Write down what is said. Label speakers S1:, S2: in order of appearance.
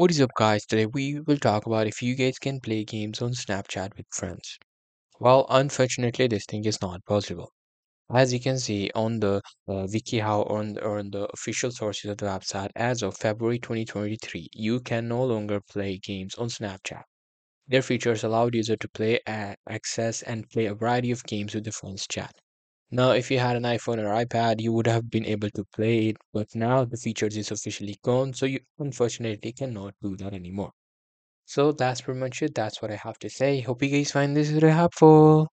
S1: What is up, guys? Today we will talk about if you guys can play games on Snapchat with friends. Well, unfortunately, this thing is not possible. As you can see on the uh, WikiHow on, or on the official sources of the website, as of February 2023, you can no longer play games on Snapchat. Their features allowed users to play, access, and play a variety of games with the friends chat. Now, if you had an iPhone or iPad, you would have been able to play it, but now the features is officially gone, so you unfortunately cannot do that anymore. So that's pretty much it. That's what I have to say. Hope you guys find this very helpful.